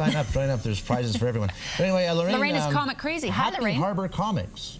Sign up, join up. There's prizes for everyone. But anyway, uh, Lorraine. Lorraine is um, comic crazy. Hi, Happy Lorraine. Harbor Comics.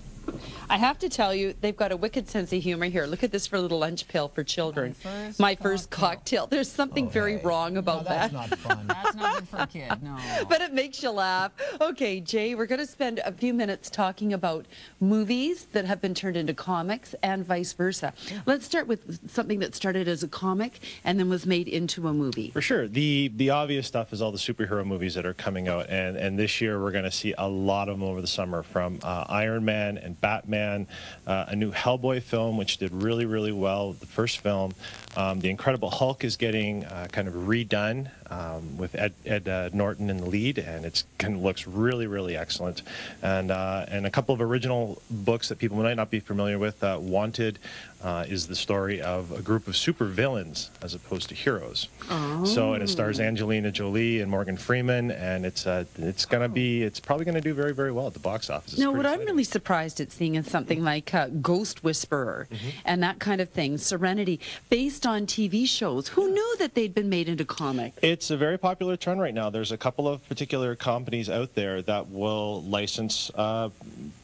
I have to tell you, they've got a wicked sense of humor here. Look at this for a little lunch pail for children. My first cocktail. There's something very Okay. wrong No, about that's that. That's not fun. That's not good for a kid, no. But it makes you laugh. Okay, Jay, we're going to spend a few minutes talking about movies that have been turned into comics and vice versa. Let's start with something that started as a comic and then was made into a movie. For sure. The the obvious stuff is all the superhero movies that are coming out, and, and this year we're going to see a lot of them over the summer from uh, Iron Man and Batman, uh, a new Hellboy film, which did really, really well, the first film. Um, the Incredible Hulk is getting uh, kind of redone um, with Ed, Ed uh, Norton in the lead, and it kind of looks really, really excellent. And, uh, and a couple of original books that people might not be familiar with. Uh, Wanted uh, is the story of a group of supervillains as opposed to heroes. So and it stars Angelina Jolie and Morgan Freeman, and it's uh, it's gonna be it's probably gonna do very very well at the box office. It's No, pretty what I'm really surprised at seeing is something like uh, Ghost Whisperer Mm-hmm. and that kind of thing, Serenity, based on TV shows. Who knew that they'd been made into comics? It's a very popular trend right now. There's a couple of particular companies out there that will license uh,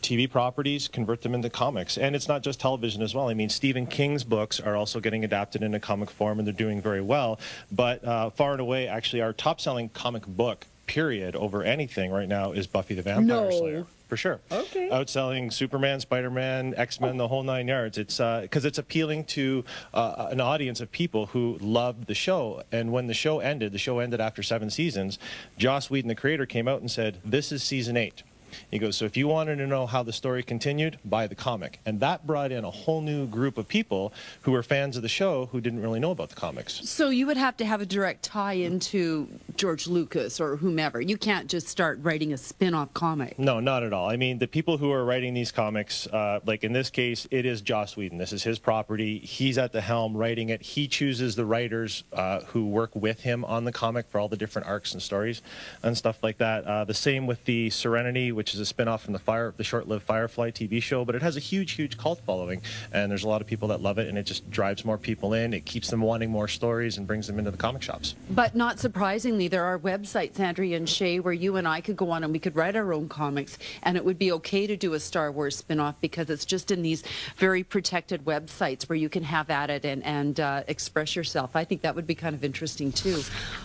TV properties, convert them into comics, and it's not just television as well. I mean, Stephen King's books are also getting adapted into comic form, and they're doing very well. But uh, far and away, actually, our top-selling comic book period over anything right now is Buffy the Vampire No. Slayer. For sure. Okay. Outselling Superman, Spider-Man, X-Men, the whole nine yards. It's because it's appealing to uh, an audience of people who loved the show. And when the show ended, the show ended after seven seasons. Joss Whedon, the creator, came out and said, "This is season eight. He goes, so if you wanted to know how the story continued, buy the comic. And that brought in a whole new group of people who were fans of the show who didn't really know about the comics. So you would have to have a direct tie into George Lucas or whomever. You can't just start writing a spin-off comic. No, not at all. I mean, the people who are writing these comics, uh, like in this case, it is Joss Whedon. This is his property. He's at the helm writing it. He chooses the writers uh, who work with him on the comic for all the different arcs and stories and stuff like that. Uh, the same with the Serenity, which is a spin-off from the Fire, the short-lived Firefly TV show, but it has a huge, huge cult following, and there's a lot of people that love it, and it just drives more people in. It keeps them wanting more stories and brings them into the comic shops. But not surprisingly, there are websites, Andrea and Shay, where you and I could go on and we could write our own comics, and it would be okay to do a Star Wars spin-off because it's just in these very protected websites where you can have at it and, and uh, express yourself. I think that would be kind of interesting too.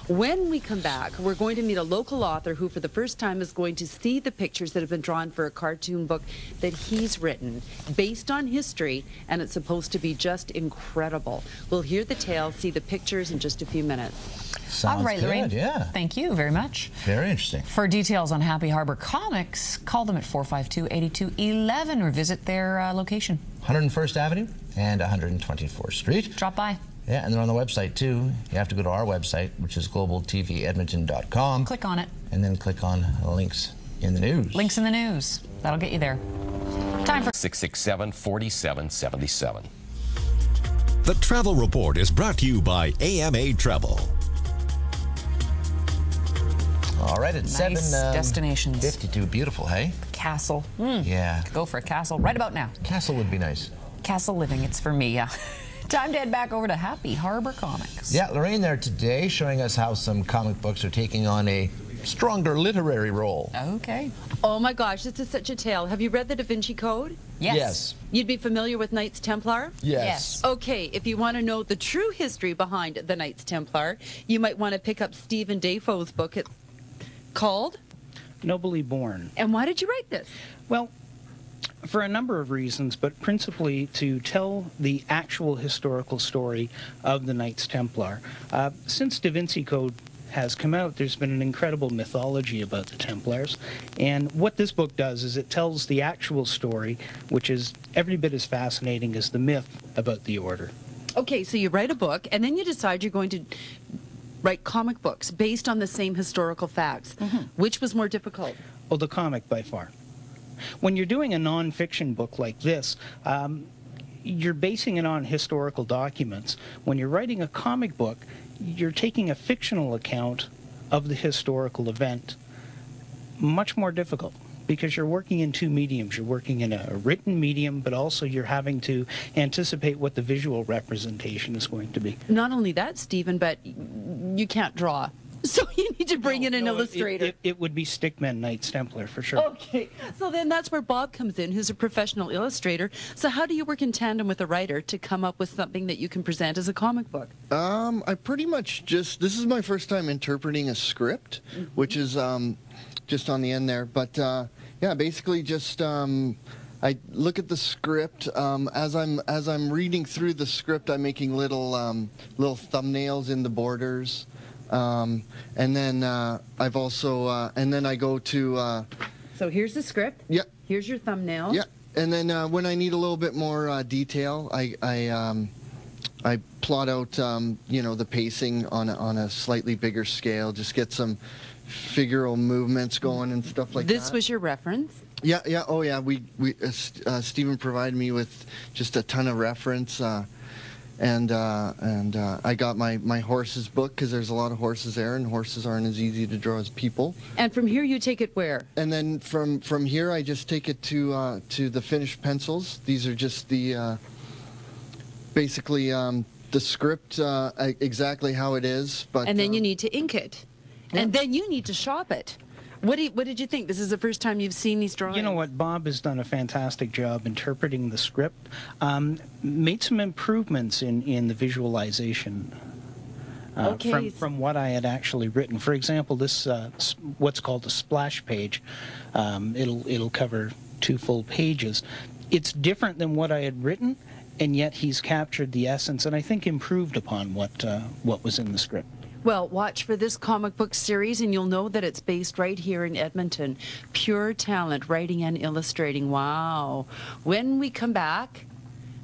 When we come back, we're going to meet a local author who, for the first time, is going to see the pictures that have been drawn for a cartoon book that he's written based on history, and it's supposed to be just incredible. We'll hear the tale, see the pictures in just a few minutes. Sounds All right, good, Lorraine. yeah. Thank you very much. Very interesting. For details on Happy Harbor Comics, call them at 452-8211 or visit their uh, location. 101st Avenue and 124th Street. Drop by. Yeah, and they're on the website too. You have to go to our website, which is globaltvedmonton.com, Click on it. and then click on links in the news. Links in the news. That'll get you there. Time for 667 4777. The Travel Report is brought to you by AMA Travel. All right, it's Nice seven um, destinations. 52. Beautiful, hey? castle. Mm, Yeah. Go for a castle right about now. Castle would be nice. Castle living, it's for me, yeah. Time to head back over to Happy Harbor Comics. Yeah, Lorraine there today showing us how some comic books are taking on a stronger literary role. Okay. Oh my gosh, this is such a tale. Have you read the Da Vinci Code? Yes. Yes. You'd be familiar with Knights Templar? Yes. Okay, if you want to know the true history behind the Knights Templar, you might want to pick up Stephen Dafoe's book it, called. Nobly Born. And why did you write this? Well, for a number of reasons, but principally to tell the actual historical story of the Knights Templar. Uh, since Da Vinci Code has come out, there's been an incredible mythology about the Templars. And what this book does is it tells the actual story, which is every bit as fascinating as the myth about the order. Okay, so you write a book, and then you decide you're going to write comic books based on the same historical facts. Which was more difficult? Oh, the comic by far. When you're doing a nonfiction book like this, um, you're basing it on historical documents. When you're writing a comic book, you're taking a fictional account of the historical event. Much more difficult because you're working in two mediums. You're working in a written medium, but also you're having to anticipate what the visual representation is going to be. Not only that, Stephen, but you can't draw So you need to bring in an No, illustrator. It, it would be Stickman Knights Templar for sure. Okay, so then that's where Bob comes in, who's a professional illustrator. So how do you work in tandem with a writer to come up with something that you can present as a comic book? Um, I pretty much just this is my first time interpreting a script, which is um, just on the end there. But uh, yeah, basically just um, I look at the script um, as I'm as I'm reading through the script. I'm making little um, little thumbnails in the borders, um, and then uh, I've also uh, and then I go to uh, So here's the script. Yep. Here's your thumbnail. yeah, and then uh, when I need a little bit more uh, detail, I I, um, I plot out um, you know the pacing on a, on a slightly bigger scale, just get some figural movements going and stuff like this that. This was your reference. yeah yeah oh yeah we we uh, uh, Stephen provided me with just a ton of reference. Uh, and uh, and uh, I got my, my horses book because there's a lot of horses there, and horses aren't as easy to draw as people. And from here you take it where? And then from from here, I just take it to uh, to the finished pencils. These are just the uh, basically um, the script uh, exactly how it is. But And then you um, need to ink it. And then you need to shop it. What, do you, what did you think? This is the first time you've seen these drawings? You know what? Bob has done a fantastic job interpreting the script. Um, made some improvements in, in the visualization. Uh, Okay. From, from what I had actually written. For example, this uh, what's called a splash page. Um, it'll it'll cover two full pages. It's different than what I had written, and yet he's captured the essence and I think improved upon what uh, what was in the script. Well, watch for this comic book series, and you'll know that it's based right here in Edmonton. Pure talent, writing and illustrating. Wow. When we come back,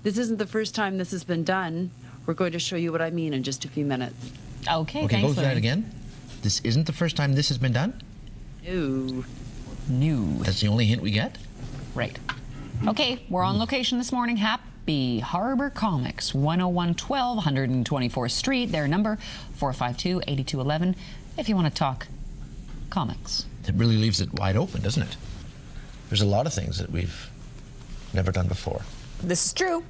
this isn't the first time this has been done. We're going to show you what I mean in just a few minutes. Okay, Okay, thanks, go through that Larry. again. This isn't the first time this has been done. Ooh. New. That's the only hint we get. Right. Okay, we're on location this morning. Happy Harbor Comics, 10112 124th Street. Their number, 452 8211, if you want to talk comics. It really leaves it wide open, doesn't it? There's a lot of things that we've never done before. This is true.